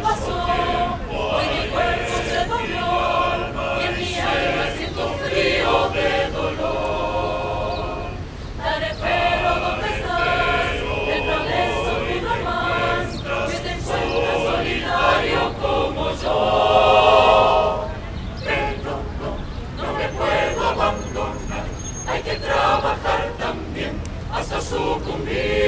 pasó, hoy mi cuerpo se volvió y en mi alma siento frío de dolor. Haré pero dónde estás, en la vez sobre mi mamá, si te encuentras solidario como yo. Pero no, no me puedo abandonar, hay que trabajar también hasta su sucumbir.